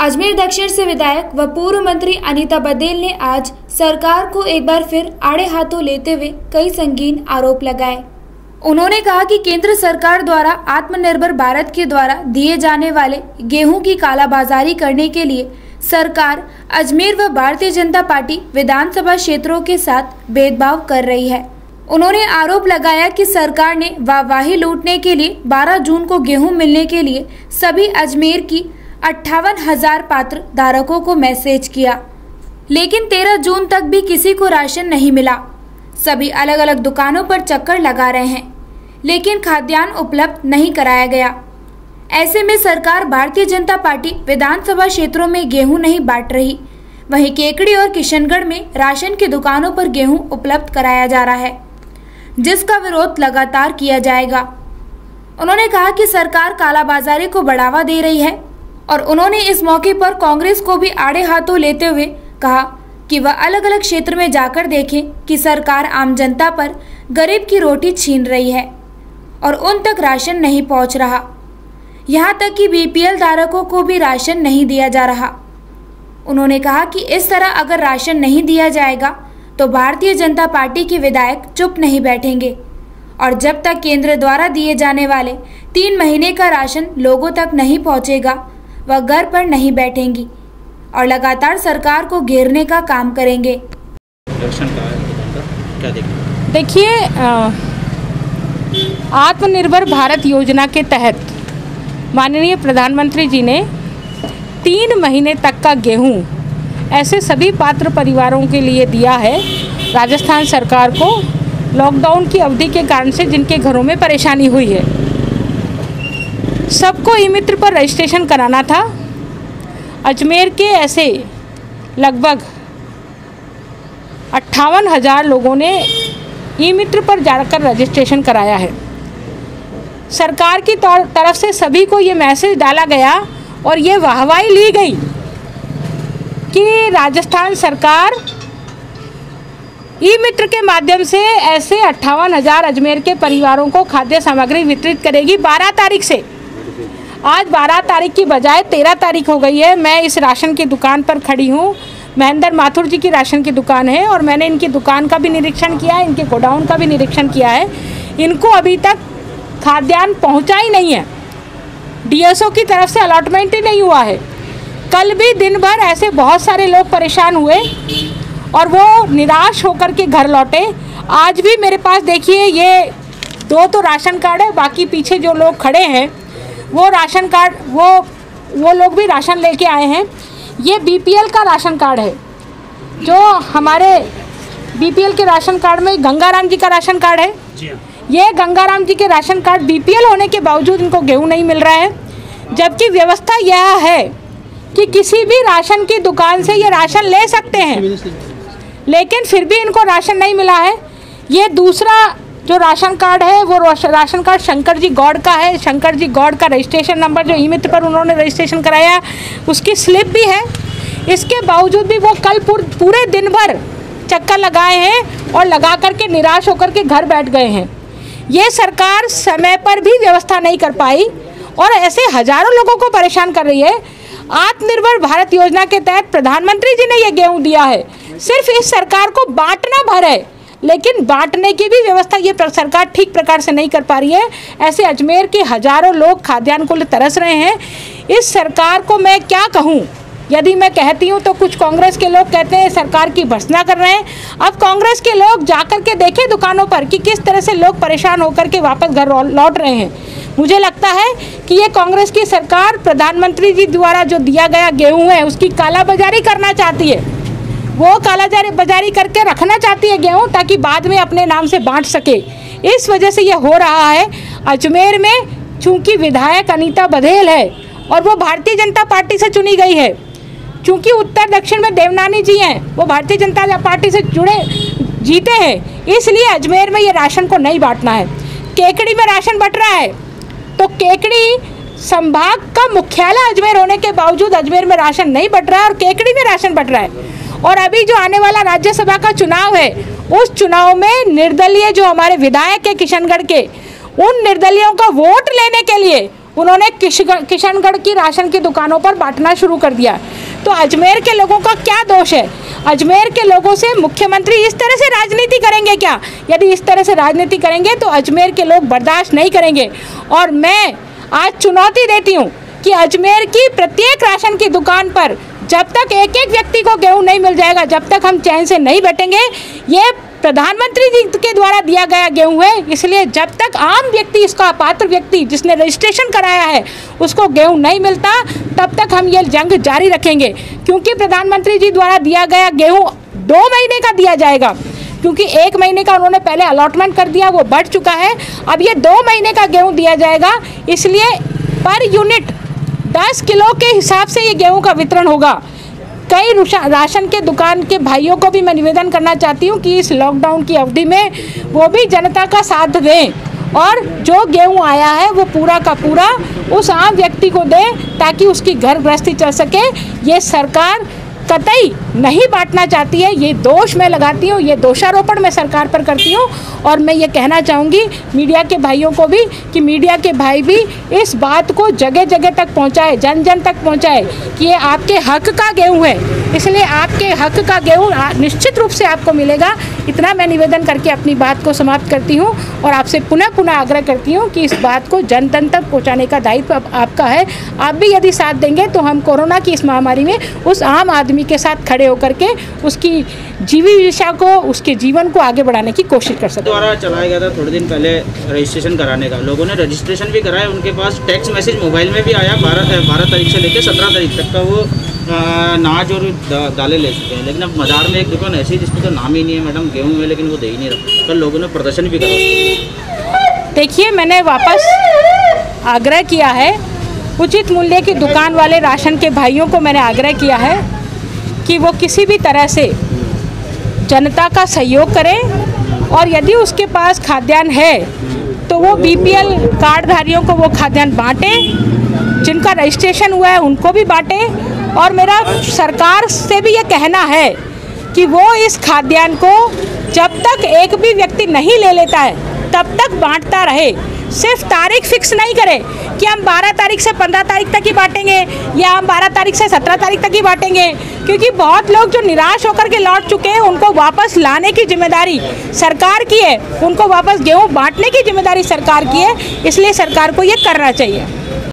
अजमेर दक्षिण से विधायक व पूर्व मंत्री अनीता बदेल ने आज सरकार को एक बार फिर आड़े हाथों लेते हुए कई संगीन आरोप लगाए। उन्होंने कहा कि केंद्र सरकार द्वारा आत्मनिर्भर भारत के द्वारा दिए जाने वाले गेहूँ की कालाबाजारी करने के लिए सरकार, अजमेर व भारतीय जनता पार्टी विधानसभा क्षेत्रों के साथ भेदभाव कर रही है। उन्होंने आरोप लगाया कि सरकार ने वाहवाही लूटने के लिए 12 जून को गेहूँ मिलने के लिए सभी अजमेर की अट्ठावन हज़ार पात्र धारकों को मैसेज किया। लेकिन 13 जून तक भी किसी को राशन नहीं मिला। सभी अलग अलग दुकानों पर चक्कर लगा रहे हैं, लेकिन खाद्यान्न उपलब्ध नहीं कराया गया। ऐसे में सरकार भारतीय जनता पार्टी विधानसभा क्षेत्रों में गेहूँ नहीं बांट रही। वहीं केकड़ी और किशनगढ़ में राशन की दुकानों पर गेहूँ उपलब्ध कराया जा रहा है, जिसका विरोध लगातार किया जाएगा। उन्होंने कहा कि सरकार कालाबाजारी को बढ़ावा दे रही है। और उन्होंने इस मौके पर कांग्रेस को भी आड़े हाथों लेते हुए कहा कि वह अलग अलग क्षेत्र में जाकर देखें कि सरकार आम जनता पर गरीब की रोटी छीन रही है और उन तक राशन नहीं पहुँच रहा। यहाँ तक कि बीपीएल धारकों को भी राशन नहीं दिया जा रहा। उन्होंने कहा कि इस तरह अगर राशन नहीं दिया जाएगा तो भारतीय जनता पार्टी के विधायक चुप नहीं बैठेंगे और जब तक केंद्र द्वारा दिए जाने वाले तीन महीने का राशन लोगों तक नहीं पहुंचेगा वह घर पर नहीं बैठेंगी और लगातार सरकार को घेरने का काम करेंगे। देखिए आत्मनिर्भर भारत योजना के तहत माननीय प्रधानमंत्री जी ने तीन महीने तक का गेहूँ ऐसे सभी पात्र परिवारों के लिए दिया है। राजस्थान सरकार को लॉकडाउन की अवधि के कारण से जिनके घरों में परेशानी हुई है। सबको ई मित्र पर रजिस्ट्रेशन कराना था। अजमेर के ऐसे लगभग अट्ठावन हज़ार लोगों ने ई मित्र पर जाकर रजिस्ट्रेशन कराया है। सरकार की तरफ़ से सभी को ये मैसेज डाला गया और ये वाहवाही ली गई कि राजस्थान सरकार ई मित्र के माध्यम से ऐसे अट्ठावन हज़ार अजमेर के परिवारों को खाद्य सामग्री वितरित करेगी 12 तारीख से। आज 12 तारीख की बजाय 13 तारीख हो गई है। मैं इस राशन की दुकान पर खड़ी हूँ। महेंद्र माथुर जी की राशन की दुकान है और मैंने इनकी दुकान का भी निरीक्षण किया है, इनके गोडाउन का भी निरीक्षण किया है। इनको अभी तक खाद्यान्न पहुँचा ही नहीं है। डीएसओ की तरफ़ से अलॉटमेंट ही नहीं हुआ है। कल भी दिन भर ऐसे बहुत सारे लोग परेशान हुए और वो निराश होकर के घर लौटे। आज भी मेरे पास देखिए, ये दो तो राशन कार्ड है, बाकी पीछे जो लोग खड़े हैं वो राशन कार्ड वो वो लोग भी राशन लेके आए हैं। ये बीपीएल का राशन कार्ड है जो हमारे बीपीएल के राशन कार्ड में गंगाराम जी का राशन कार्ड है। जी हाँ। ये गंगाराम जी के राशन कार्ड बीपीएल होने के बावजूद इनको गेहूँ नहीं मिल रहा है जबकि व्यवस्था यह है कि किसी भी राशन की दुकान से ये राशन ले सकते हैं लेकिन फिर भी इनको राशन नहीं मिला है। ये दूसरा जो राशन कार्ड है वो राशन कार्ड शंकर जी गौड़ का है। शंकर जी गौड़ का रजिस्ट्रेशन नंबर जो ई पर उन्होंने रजिस्ट्रेशन कराया उसकी स्लिप भी है। इसके बावजूद भी वो कल पूर, दिन भर चक्कर लगाए हैं और लगा करके निराश होकर के घर बैठ गए हैं। ये सरकार समय पर भी व्यवस्था नहीं कर पाई और ऐसे हज़ारों लोगों को परेशान कर रही है। आत्मनिर्भर भारत योजना के तहत प्रधानमंत्री जी ने ये गेहूँ दिया है। सिर्फ़ इस सरकार को बांटना भर है। लेकिन बांटने की भी व्यवस्था ये सरकार ठीक प्रकार से नहीं कर पा रही है। ऐसे अजमेर के हज़ारों लोग खाद्यान्न को तरस रहे हैं। इस सरकार को मैं क्या कहूँ? यदि मैं कहती हूँ तो कुछ कांग्रेस के लोग कहते हैं, सरकार की भर्सना कर रहे हैं। अब कांग्रेस के लोग जाकर के देखें दुकानों पर कि किस तरह से लोग परेशान होकर के वापस घर लौट रहे हैं। मुझे लगता है कि ये कांग्रेस की सरकार प्रधानमंत्री जी द्वारा जो दिया गया गेहूँ है, उसकी कालाबाजारी करना चाहती है। वो कालाजारी बाजारी करके रखना चाहती है गेहूँ ताकि बाद में अपने नाम से बांट सके। इस वजह से ये हो रहा है, अजमेर में चूँकि विधायक अनीता बघेल है और वो भारतीय जनता पार्टी से चुनी गई है। चूँकि उत्तर दक्षिण में देवनानी जी हैं, वो भारतीय जनता पार्टी से जुड़े, जीते हैं। इसलिए अजमेर में ये राशन को नहीं बांटना है। केकड़ी में राशन बट रहा है। तो केकड़ी संभाग का मुख्यालय अजमेर होने के बावजूद अजमेर में राशन नहीं बट रहा है और केकड़ी में राशन बट रहा है। और अभी जो आने वाला राज्यसभा का चुनाव है, उस चुनाव में निर्दलीय जो हमारे विधायक है किशनगढ़ के, उन निर्दलियों का वोट लेने के लिए उन्होंने किशनगढ़ की राशन की दुकानों पर बांटना शुरू कर दिया। तो अजमेर के लोगों का क्या दोष है? अजमेर के लोगों से मुख्यमंत्री इस तरह से राजनीति करेंगे क्या? यदि इस तरह से राजनीति करेंगे तो अजमेर के लोग बर्दाश्त नहीं करेंगे। और मैं आज चुनौती देती हूँ कि अजमेर की प्रत्येक राशन की दुकान पर जब तक एक एक व्यक्ति को गेहूँ नहीं मिल जाएगा, जब तक हम चैन से नहीं बैठेंगे ये प्रधानमंत्री जी के द्वारा दिया गया गेहूँ है, इसलिए जब तक आम व्यक्ति, इसका पात्र व्यक्ति जिसने रजिस्ट्रेशन कराया है, उसको गेहूँ नहीं मिलता, तब तक हम ये जंग जारी रखेंगे। क्योंकि प्रधानमंत्री जी द्वारा दिया गया गेहूँ दो महीने का दिया जाएगा, क्योंकि एक महीने का उन्होंने पहले अलॉटमेंट कर दिया, वो बढ़ चुका है। अब ये दो महीने का गेहूँ दिया जाएगा, इसलिए पर यूनिट दस किलो के हिसाब से ये गेहूँ का वितरण होगा। कई राशन के दुकान के भाइयों को भी मैं निवेदन करना चाहती हूँ कि इस लॉकडाउन की अवधि में वो भी जनता का साथ दें और जो गेहूँ आया है वो पूरा का पूरा उस आम व्यक्ति को दें ताकि उसकी घर गृहस्थी चल सके। ये सरकार कतई नहीं बांटना चाहती है, ये दोष मैं लगाती हूँ, ये दोषारोपण मैं सरकार पर करती हूँ और मैं ये कहना चाहूँगी मीडिया के भाइयों को भी कि मीडिया के भाई भी इस बात को जगह जगह तक पहुँचाए जन जन तक पहुँचाए कि ये आपके हक का गेहूँ है। इसलिए आपके हक का गेहूँ निश्चित रूप से आपको मिलेगा। इतना मैं निवेदन करके अपनी बात को समाप्त करती हूँ और आपसे पुनः पुनः आग्रह करती हूँ कि इस बात को जन जन तक पहुँचाने का दायित्व आप, आपका है। आप भी यदि साथ देंगे तो हम कोरोना की इस महामारी में उस आम आदमी के साथ खड़े होकर के उसकी जीवी दिशा को उसके जीवन को आगे बढ़ाने की कोशिश कर सकते द्वारा चलाया गया था थोड़े दिन पहले रजिस्ट्रेशन कराने का। लोगों ने रजिस्ट्रेशन भी कराया उनके पास टेक्स्ट मैसेज मोबाइल में भी आया बारह बारह तारीख से लेकर सत्रह तारीख तक का वो नाज और दालें ले चुके हैं, लेकिन अब मज़ार में एक दुकान ऐसी जिसमें तो नाम ही नहीं है, मैडम, गेहूँ में, लेकिन वो दे ही नहीं रहा। कल लोगों ने प्रदर्शन भी करा। देखिए, मैंने वापस आग्रह किया है, उचित मूल्य की दुकान वाले राशन के भाइयों को मैंने आग्रह किया है कि वो किसी भी तरह से जनता का सहयोग करें, और यदि उसके पास खाद्यान्न है तो वो बीपीएल कार्डधारियों को वो खाद्यान्न बांटें, जिनका रजिस्ट्रेशन हुआ है, उनको भी बांटें और मेरा सरकार से भी ये कहना है कि वो इस खाद्यान्न को जब तक एक भी व्यक्ति नहीं ले लेता है, तब तक बांटता रहे। सिर्फ़ तारीख फिक्स नहीं करे कि हम 12 तारीख से 15 तारीख तक ही बांटेंगे या हम 12 तारीख से 17 तारीख तक ही बांटेंगे, क्योंकि बहुत लोग जो निराश होकर के लौट चुके हैं, उनको वापस लाने की ज़िम्मेदारी सरकार की है। उनको वापस गेहूँ बांटने की ज़िम्मेदारी सरकार की है, इसलिए सरकार को ये करना चाहिए।